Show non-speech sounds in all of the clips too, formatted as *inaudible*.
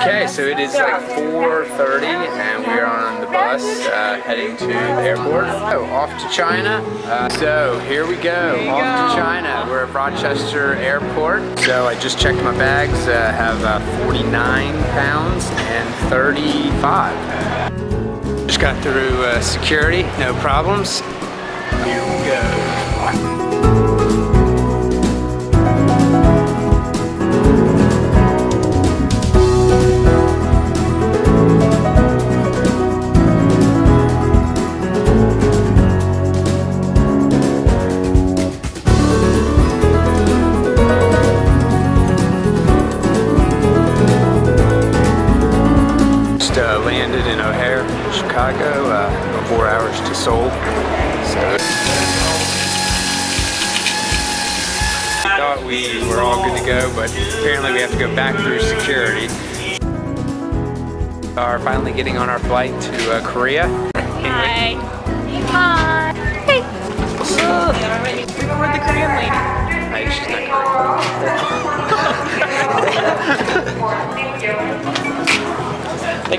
Okay, so it is like 4.30 and we are on the bus uh, heading to the airport. Oh, off to China. Uh, so here we go, off to China. We're at Rochester Airport. So I just checked my bags, uh, have uh, 49 pounds and 35. Just got through uh, security, no problems. Here we go. Uh, landed in O'Hare, Chicago, uh, four hours to Seoul. So thought we were all good to go, but apparently we have to go back through security. Are finally getting on our flight to uh, Korea. Hi. Hi. Hey. We're the Korean lady.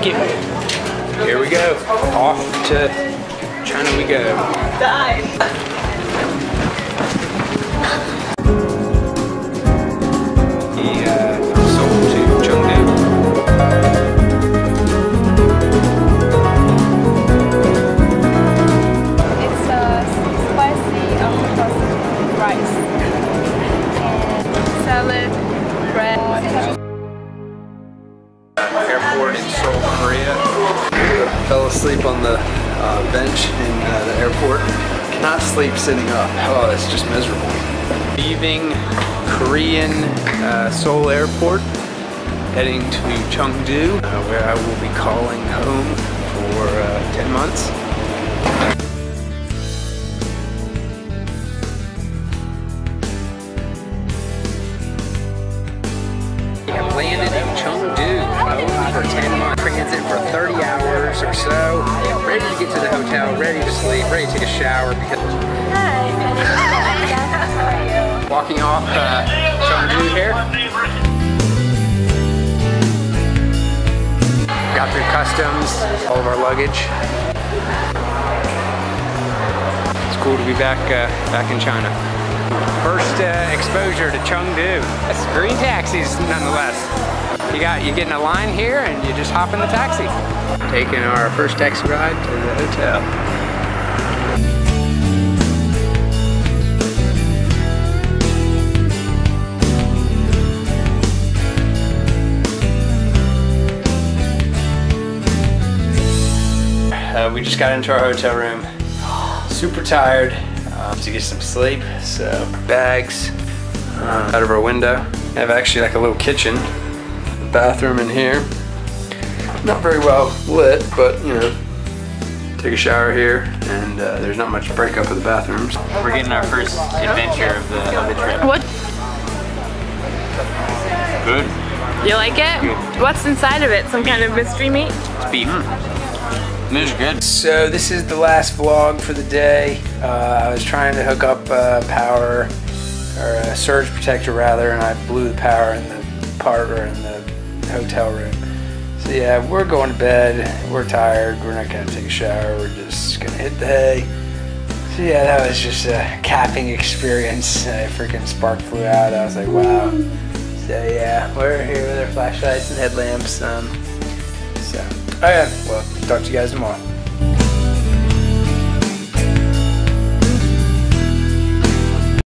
Thank you. Here we go. Off to China we go. The Fell asleep on the uh, bench in uh, the airport. Cannot sleep sitting up. Oh, it's just miserable. Leaving Korean uh, Seoul Airport, heading to Chengdu, uh, where I will be calling home for uh, 10 months. We have landed in Chengdu, for 10 months, transit for 30 hours or so, ready to get to the hotel, ready to sleep, ready to take a shower because Hi. *laughs* walking off uh, Chengdu here. Got through customs, all of our luggage. It's cool to be back uh, back in China. First uh, exposure to Chengdu. That's green taxis nonetheless. You got you get in a line here and you just hop in the taxi. Taking our first taxi ride to the hotel. Uh, we just got into our hotel room. Super tired. Um, to get some sleep. So bags uh, out of our window. We have actually like a little kitchen, bathroom in here. Not very well lit, but you know, take a shower here, and uh, there's not much breakup of the bathrooms. We're getting our first adventure of the, of the trip. What? Good. You like it? What's inside of it? Some kind of mystery meat? It's beef. This is good. So this is the last vlog for the day. Uh, I was trying to hook up uh, power, or a surge protector rather, and I blew the power in the part or in the hotel room. So yeah, we're going to bed. We're tired. We're not gonna take a shower. We're just gonna hit the hay. So yeah, that was just a capping experience. Uh, freaking spark flew out. I was like, wow. So yeah, we're here with our flashlights and headlamps. Um, so, oh yeah, well, talk to you guys tomorrow.